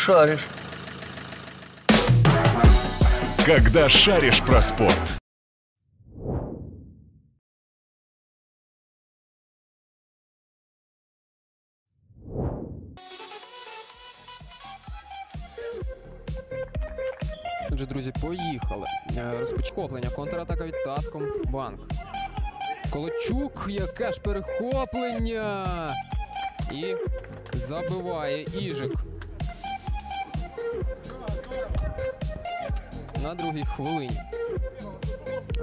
Шаришь. Когда шаришь про спорт. Отже, друзі, поїхали. Е, Розпочхоплення, контратака від Таском Банк. Колочук, яке ж перехоплення. І забиває Іжик. На другій хвилині.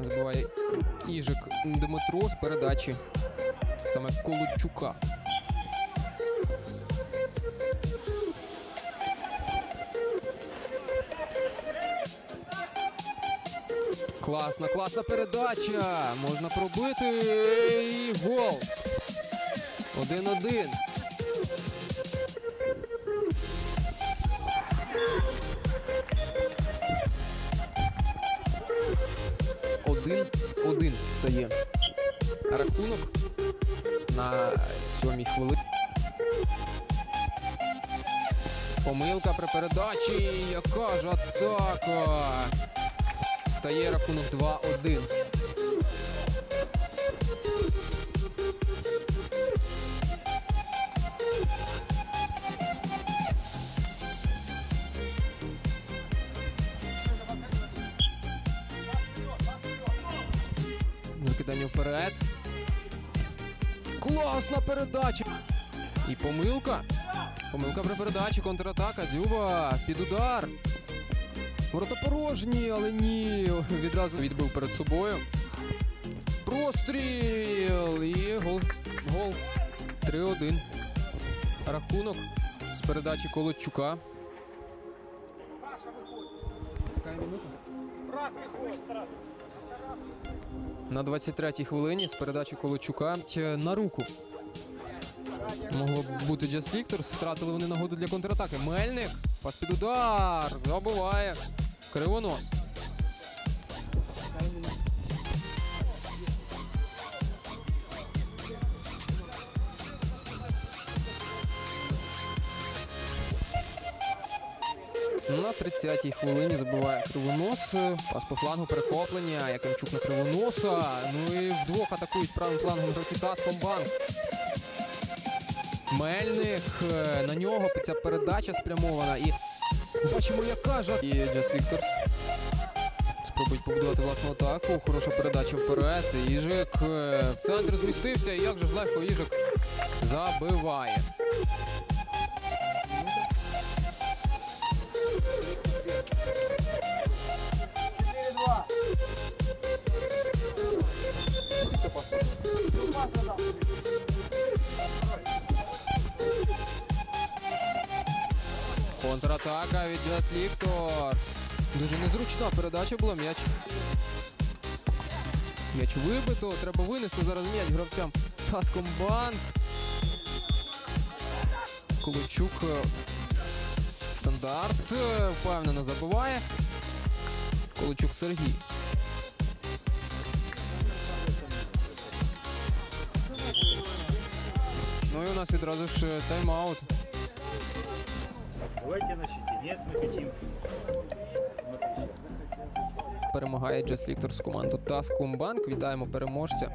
Забиває Іжик Дмитро з передачі саме Колочука. Класна, класна передача. Можна пробити. І гол. Один-один. Стає. Рахунок на сьомій хвилині. Помилка при передачі. Яка ж атака? Стає рахунок 2-1. Закидання вперед. Класна передача. І помилка. Помилка при передачі, контратака. Дзюба під удар. Ворота порожні, але ні. Відразу відбив перед собою. Простріл! І гол. Гол. 3-1. Рахунок з передачі Колодчука. Яка минута? На 23-й хвилині з передачі Колочука на руку. Могло б бути Джас Вікторс. Втратили вони нагоду для контратаки. Мельник. Пас під удар. Забуває. Кривонос. На 30-й хвилині забиває Кривонос. Пас по флангу перехоплення. Якимчук на Кривоноса. Ну і вдвох атакують правим флангом гравці Таскомбанк. Мельник. е, На нього ця передача спрямована. І бачимо, яка ж. І Джас Вікторс. Спробують побудувати власну атаку. Хороша передача вперед. Іжик е, в центр змістився. І як же ж легко Іжик забиває. Контратака від Джас Лікторс. Дуже незручна передача була м'яч. М'яч вибито. Треба винести зараз м'яч гравцям Таскомбанк. Колочук. е, Стандарт. е, Впевнено забиває. Колочук Сергій. Ну і у нас відразу ж е, тайм-аут. Давайте на щите. Нет, мы хотим. Перемагає Джес Лікторс команду Таскомбанк. Вітаємо переможця.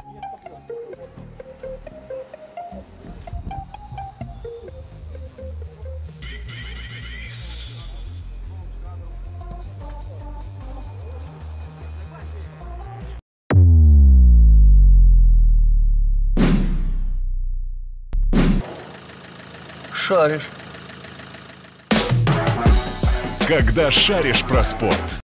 Шаришь. Когда шаришь про спорт.